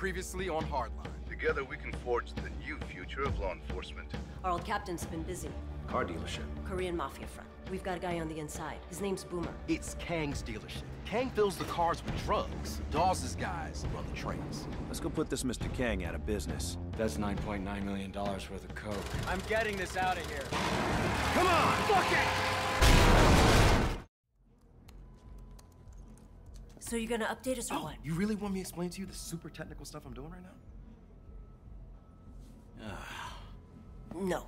Previously on Hardline. Together we can forge the new future of law enforcement. Our old captain's been busy. Car dealership. Korean Mafia front. We've got a guy on the inside. His name's Boomer. It's Kang's dealership. Kang fills the cars with drugs. Dawes' guys run the trains. Let's go put this Mr. Kang out of business. That's $9.9 million worth of coke. I'm getting this out of here. Come on! Fuck it! So you're gonna update us or oh, what? You really want me to explain to you the super technical stuff I'm doing right now? No.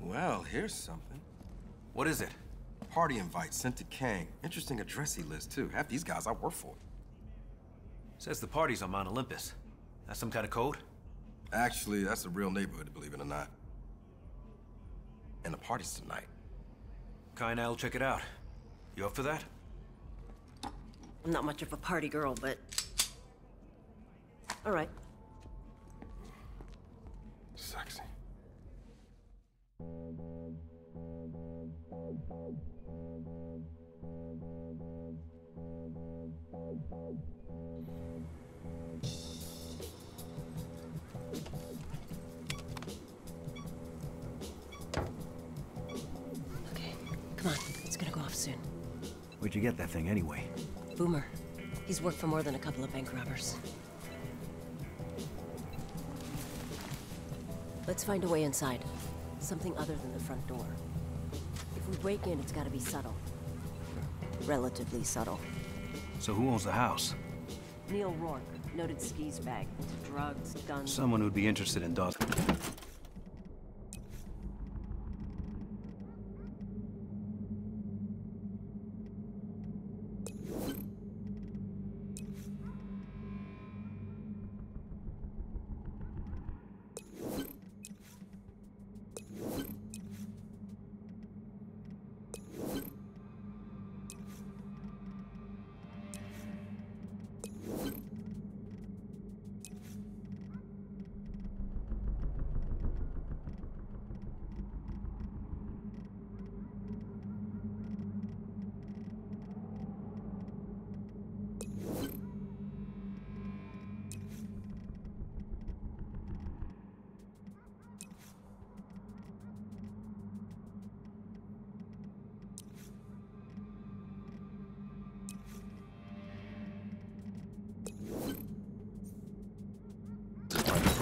Well, here's something. What is it? Party invite sent to Kang. Interesting address he lists, too. Half these guys I work for. Says the party's on Mount Olympus. That's some kind of code? Actually, that's a real neighborhood, believe it or not. And the party's tonight. Khai and I'll check it out. You up for that? I'm not much of a party girl, but... All right. Sexy. Where'd you get that thing anyway? Boomer. He's worked for more than a couple of bank robbers. Let's find a way inside. Something other than the front door. If we break in, it's gotta be subtle. Relatively subtle. So who owns the house? Neil Rourke, noted skis bag, drugs, guns. Someone who'd be interested in Dawes.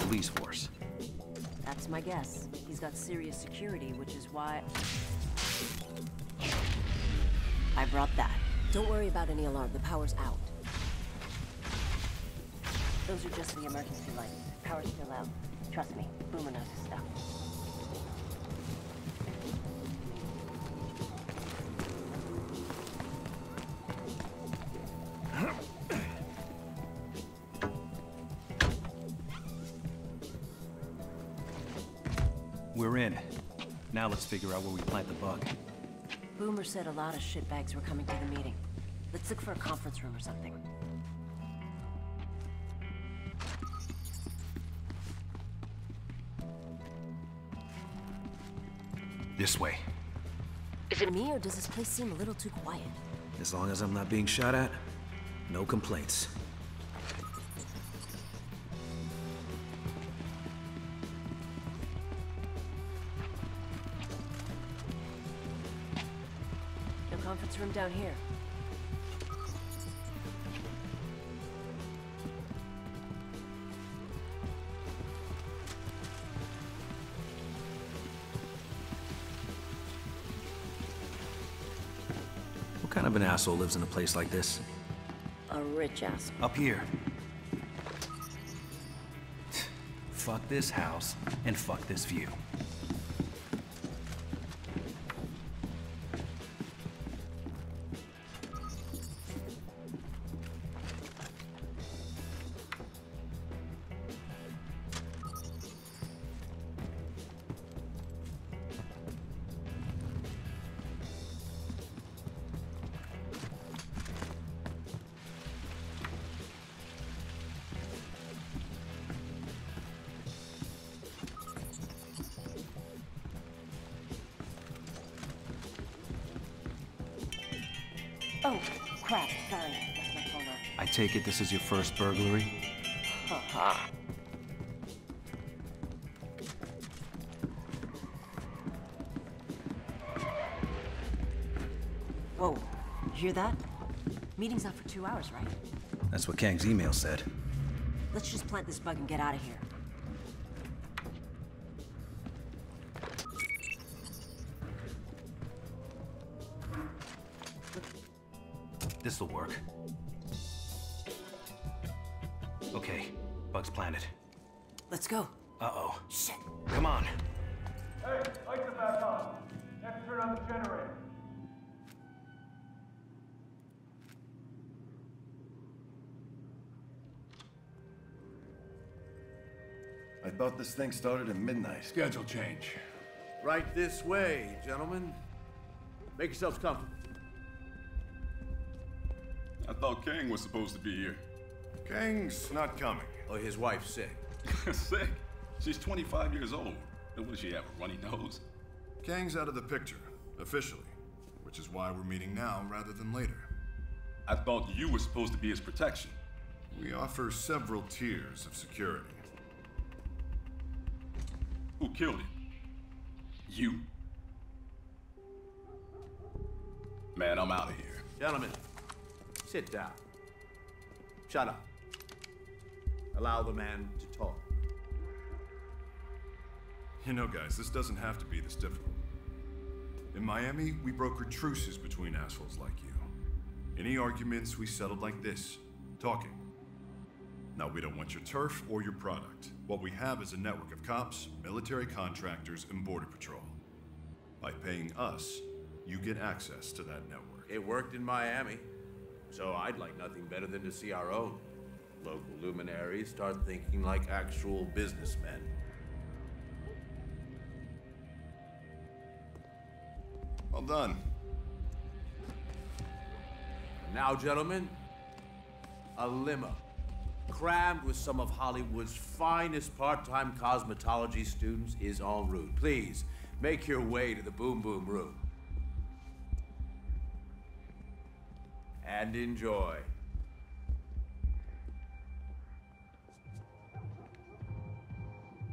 Police force. That's my guess. He's got serious security, which is why... I brought that. Don't worry about any alarm. The power's out. Those are just the emergency lights. Power's still out. Trust me, Boomer knows his stuff. Let's figure out where we plant the bug. Boomer said a lot of shitbags were coming to the meeting. Let's look for a conference room or something. This way. Is it me, or does this place seem a little too quiet? As long as I'm not being shot at, no complaints. Conference room down here. What kind of an asshole lives in a place like this? A rich ass. Up here. fuck this house, and fuck this view. Oh, crap. Sorry. Left my phone on. I take it this is your first burglary? Uh-huh. Whoa. You hear that? Meeting's up for two hours, right? That's what Kang's email said. Let's just plant this bug and get out of here. This'll work. Okay, bug's planted. Let's go. Uh-oh. Shit. Come on. Hey, lights are back on. Let's turn on the generator. I thought this thing started at midnight. Schedule change. Right this way, gentlemen. Make yourselves comfortable. I thought Kang was supposed to be here. Kang's not coming. Oh, his wife's sick. Sick. She's 25 years old. And what does she have, a runny nose? Kang's out of the picture, officially. Which is why we're meeting now rather than later. I thought you were supposed to be his protection. We offer several tiers of security. Who killed him? You? Man, I'm out of here. Gentlemen, sit down. Shut up. Allow the man to talk. You know, guys, this doesn't have to be this difficult. In Miami, we brokered truces between assholes like you. Any arguments we settled like this, talking. Now, we don't want your turf or your product. What we have is a network of cops, military contractors, and Border Patrol. By paying us, you get access to that network. It worked in Miami, so I'd like nothing better than to see our own local luminaries start thinking like actual businessmen. Well done. Now, gentlemen, a limo crammed with some of Hollywood's finest part-time cosmetology students is en route. Please, make your way to the Boom Boom Room. And enjoy.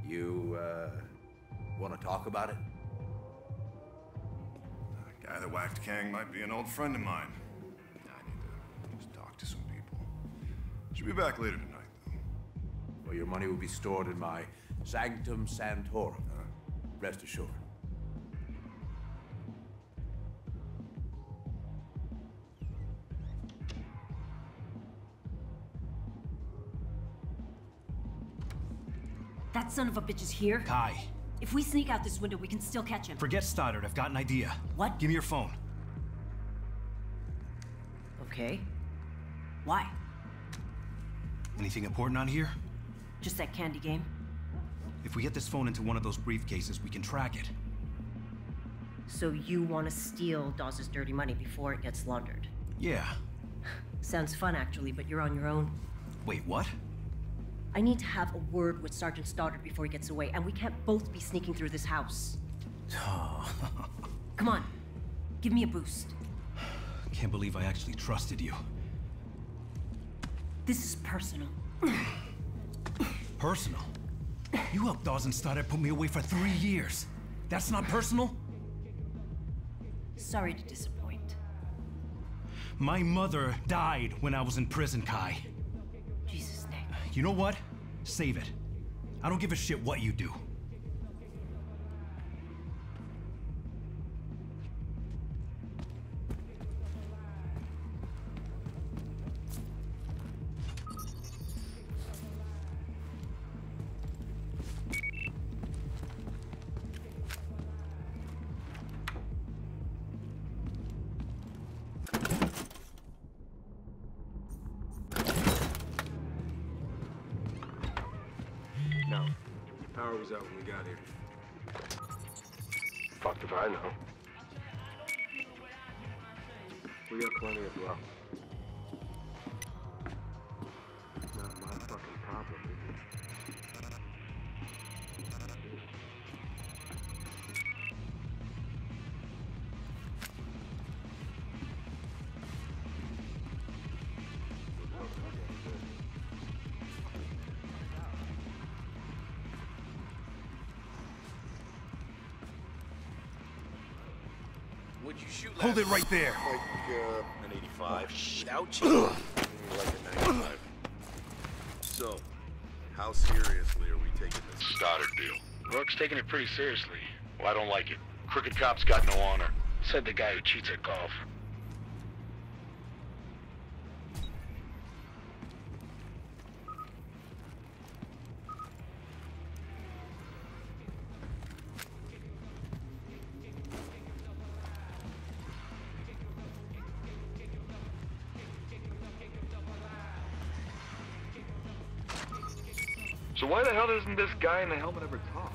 You, uh, want to talk about it? The guy that whacked Kang might be an old friend of mine. I need to just talk to some people. Should be back later tonight, though. Well, your money will be stored in my Sanctum Sanctorum. Rest assured. That son of a bitch is here. Khai, If we sneak out this window, we can still catch him. forget Stoddard. I've got an idea. What? Give me your phone. Okay. Why? Anything important on here? Just that candy game? If we get this phone into one of those briefcases, we can track it. So you want to steal Dawes' dirty money before it gets laundered? Yeah. Sounds fun, actually, but you're on your own. Wait, what? I need to have a word with Sergeant Stoddard before he gets away, and we can't both be sneaking through this house. Come on. Give me a boost. Can't believe I actually trusted you. This is personal. Personal? You helped Dawson Stoddard put me away for three years. That's not personal? Sorry to disappoint. My mother died when I was in prison, Khai. You know what? Save it. I don't give a shit what you do. What'd you shoot Hold it right there. Like, uh, an 85. Without cheating. like a 95. So, how seriously are we taking this Stoddard deal? Rourke's taking it pretty seriously. Well, I don't like it. Crooked cop's got no honor. Said the guy who cheats at golf. This guy in the helmet ever talk?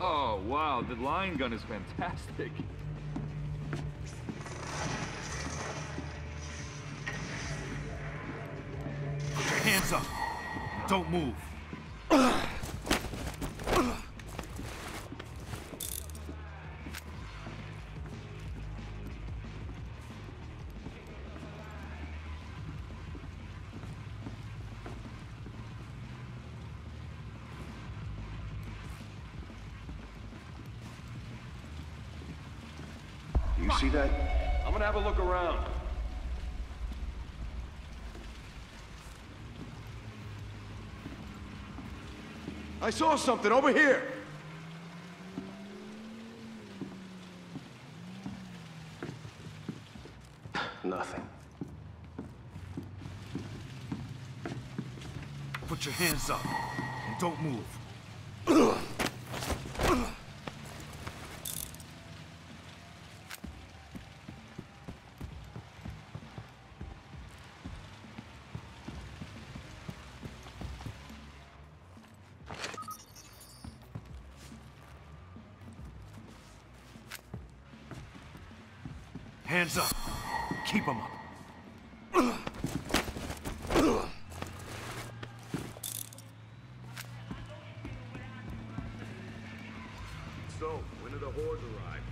Oh, wow, the line gun is fantastic. Hands up. Don't move. I saw something over here. Nothing. Put your hands up. And don't move. Hands up. Keep them up. So, when do the hordes arrive?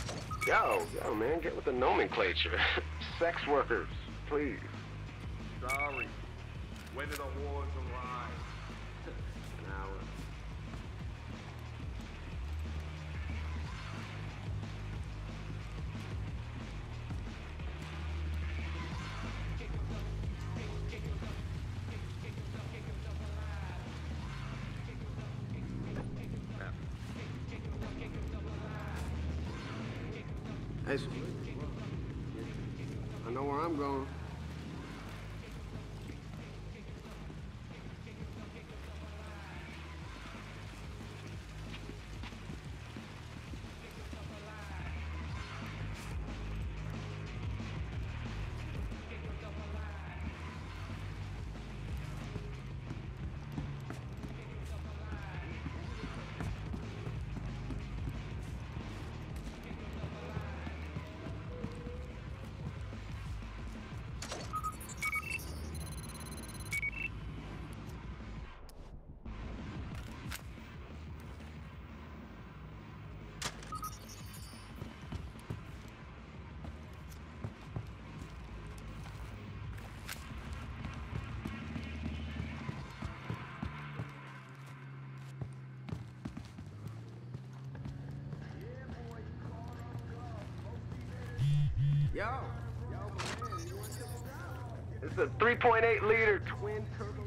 Yo, yo, man, get with the nomenclature. Sex workers, please. Sorry. When do the hordes arrive? Hey, I know where I'm going. Yo, yo, man, you want this? It's a 3.8 liter twin turbocharged.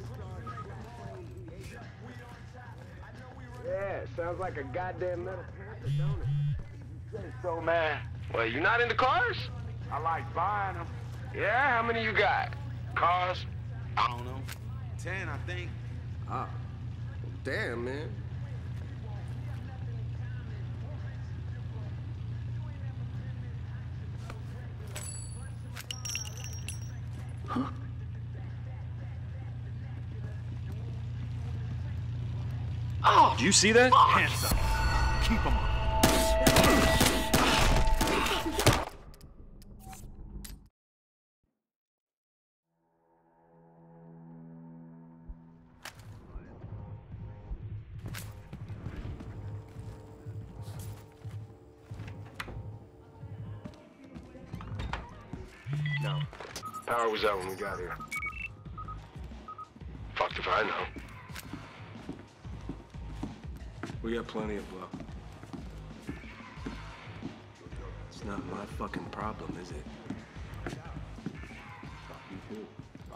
Yeah, sounds like a goddamn Metal Panther, don't it? Say so, man. Well, you not into cars? I like buying them. Yeah, how many you got? Cars? I don't know. Ten, I think. Ah, damn, man. Do you see that? Hands up. Keep them up. No. Power was out when we got here. Fucked if I know. We got plenty of luck. It's not my fucking problem, is it?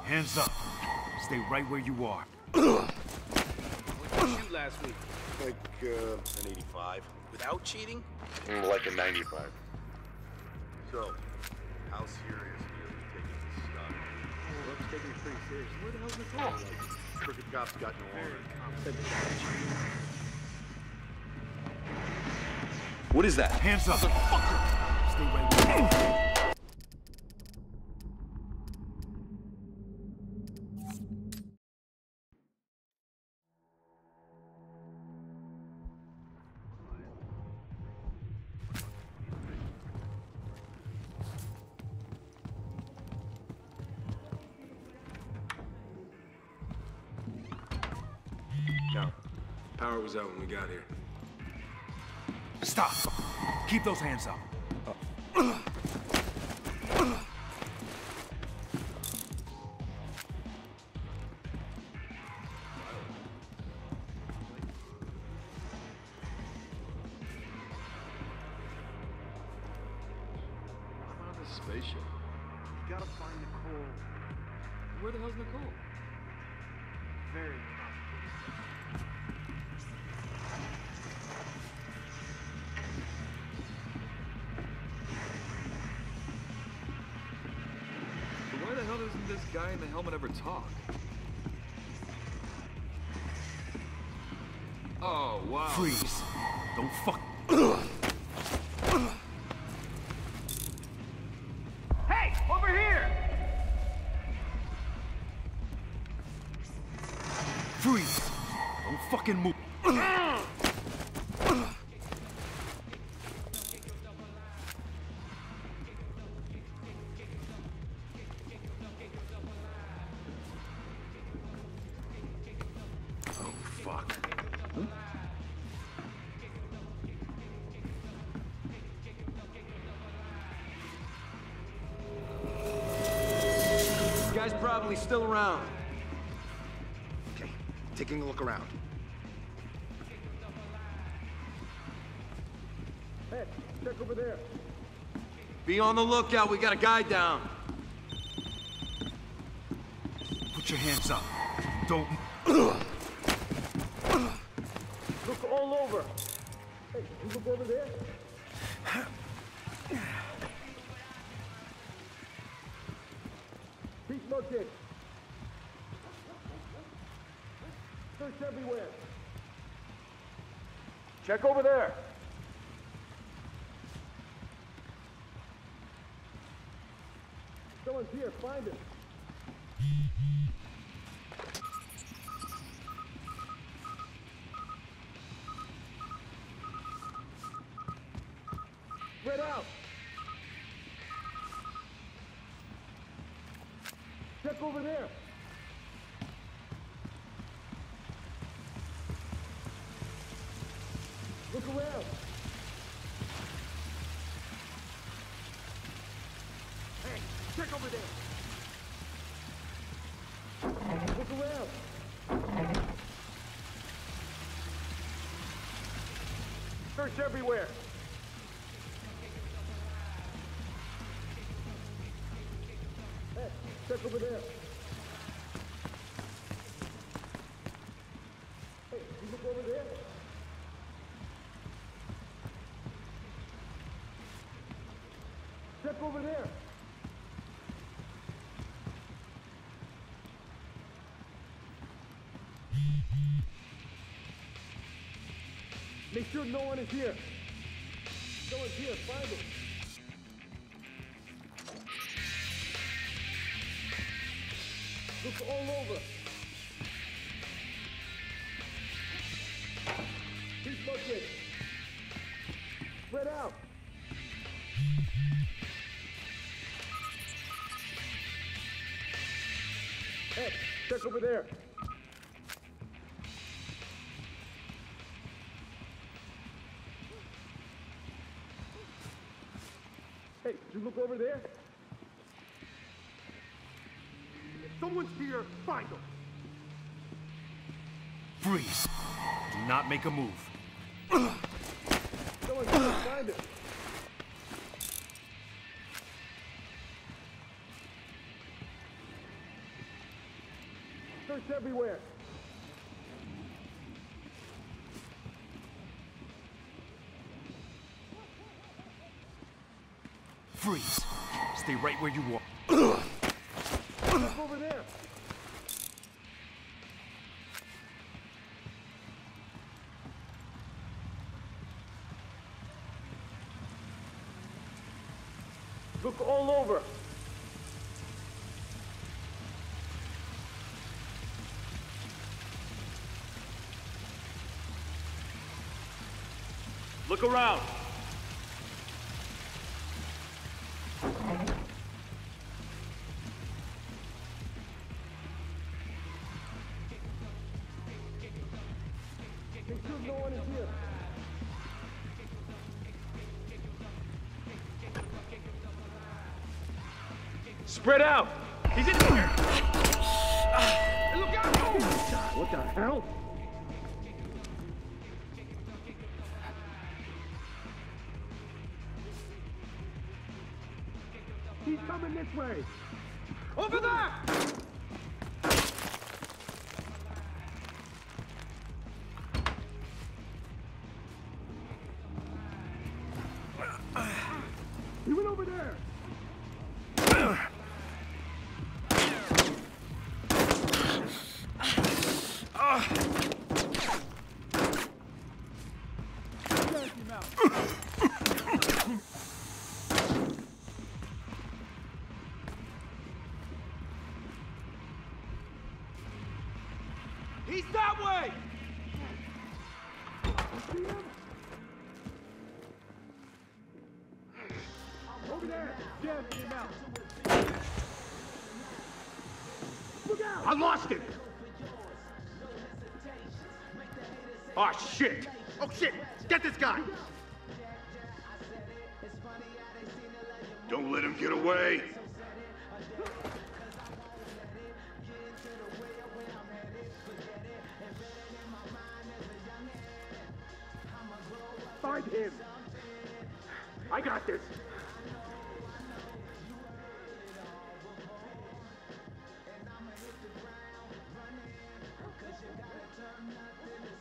Hands up. Stay right where you are. What'd you shoot last week? Like, uh, an 85. Without cheating? Mm, like a 95. So, how serious are you taking this stuff? Well, I'm taking it pretty serious. Where the hell's Nicole? Crooked cops got no order. What is that? Hands up. Stay right where you are. No. Power was out when we got here. Stop. Keep those hands up. Talk? Oh, wow. Freeze. Don't fuck. Hey, over here! Freeze. Don't fucking move. Guy's probably still around. Okay, taking a look around. Hey, check over there. Be on the lookout, we got a guy down. Put your hands up. Don't. Look all over. Hey, you look over there? Keep looking. Search everywhere. Check over there. Someone's here. Find it. Spread out. Check over there. Look around. Hey, check over there. Look around. Search everywhere. Hey, check over there. Make sure no one is here. No one's here. Find it. Look all over. Keep looking. Spread out. Hey, check over there. Hey, did you look over there? If someone's here, find them! Freeze! Do not make a move. Find it! Search everywhere! Stay right where you are. Look over there. Look all over. Look around. Spread out. He's in here. Look out! What the hell? He's coming this way. Over there! He's that way. Over there. Look out! I lost him. Oh ah, shit. Oh shit. Get this guy. Don't let him get away. Find him. I got this.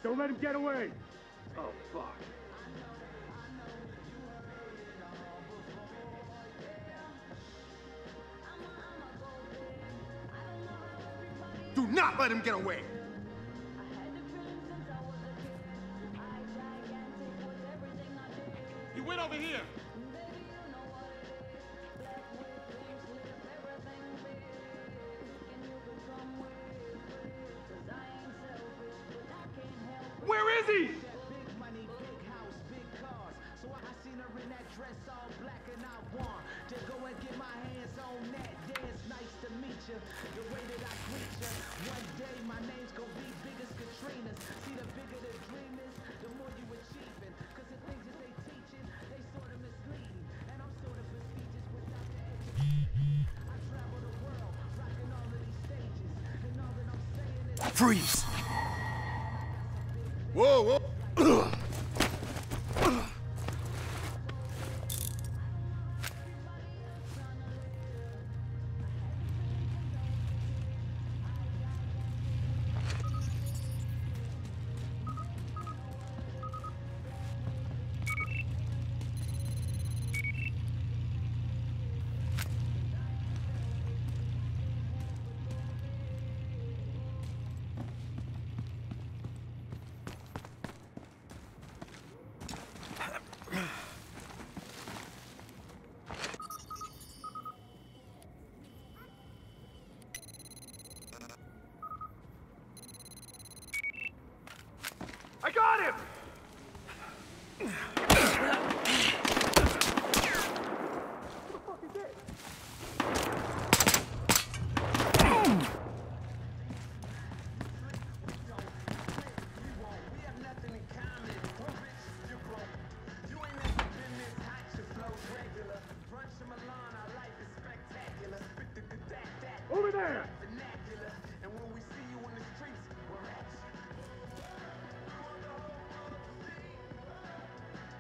Don't let him get away. Oh, fuck. Do not let him get away. He went over here. Freeze! Whoa, whoa.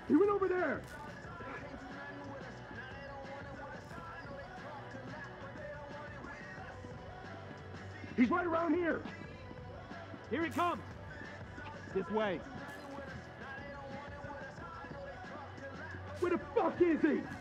He went over there! He's right around here! Here he comes! This way. Where the fuck is he?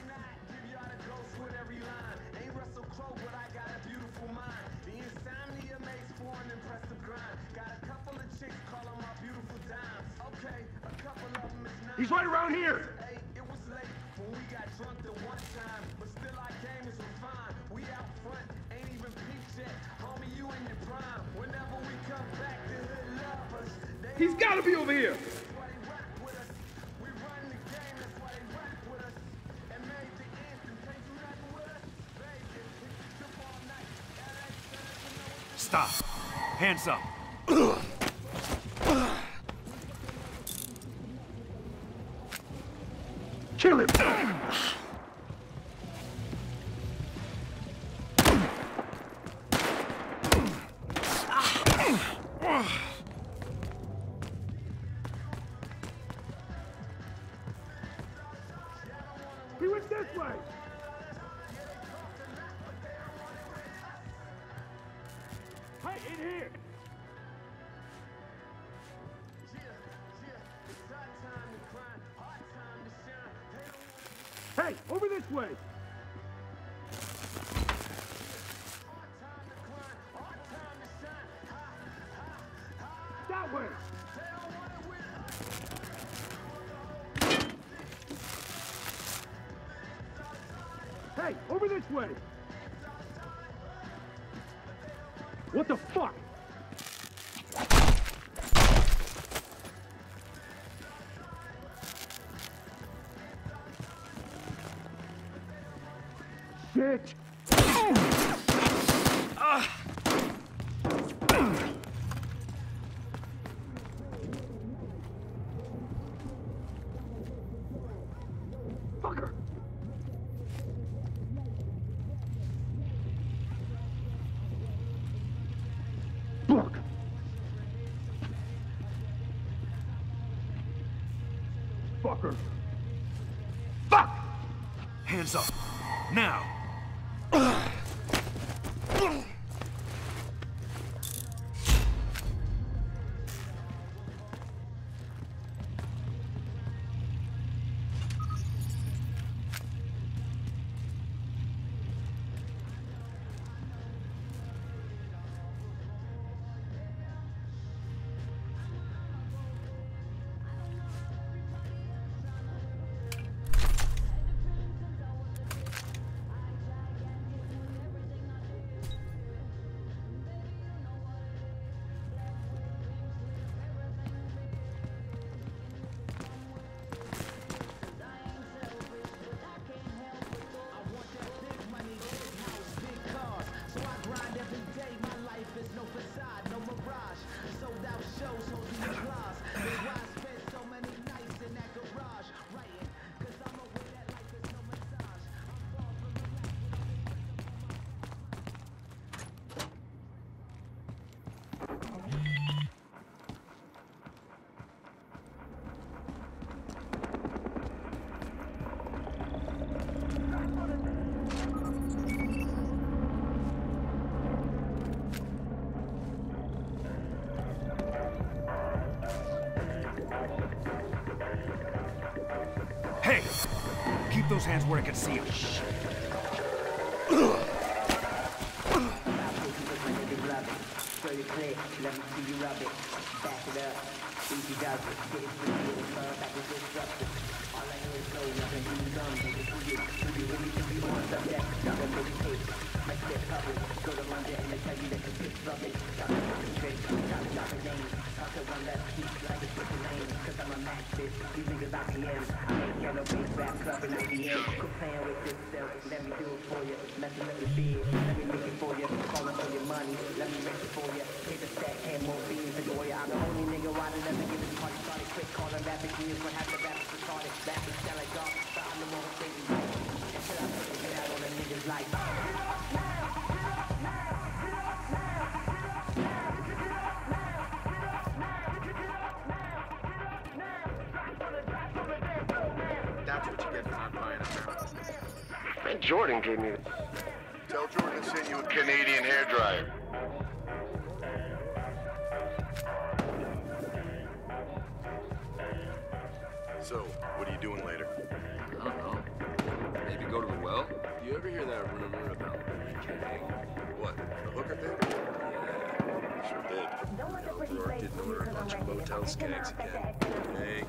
Hands up. Hey, over this way! What the fuck? Keep those hands where I can see them. All I hear is go, nothing you done. Take it to you, do you think you want something let me do it for you. Messing up the bid, let me make it for you. Calling for your money, let me rent it for you. Hit the stack, and more beans and Goya. I'm the only nigga why they never get this party started. Quick calling rapid gears, what half bunch of skags again. Hey,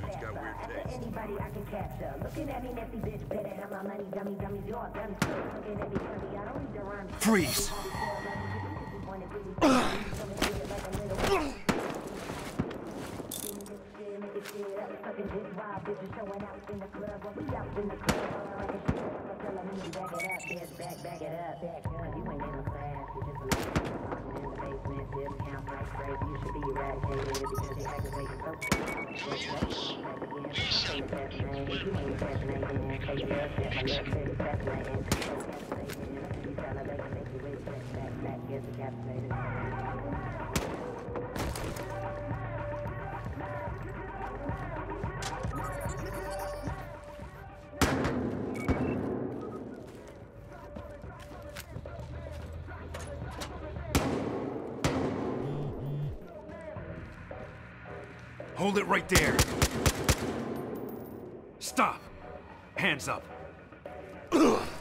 dude's got weird taste. Anybody I can capture. Looking at me, messy bitch, better have my money, dummy, dummy, your dummy. Looking at me, dummy, I don't need to rhyme. Freeze! Cause just wild bitches showing out in the club When we out in the club Like a shit So tell them you back it up Bitch, back, back it up back. Cause you ain't in the class You just a little fucking in the basement Them count like crazy You should be eradicated Because they activate so Thank you. Hold it right there. Stop. Hands up.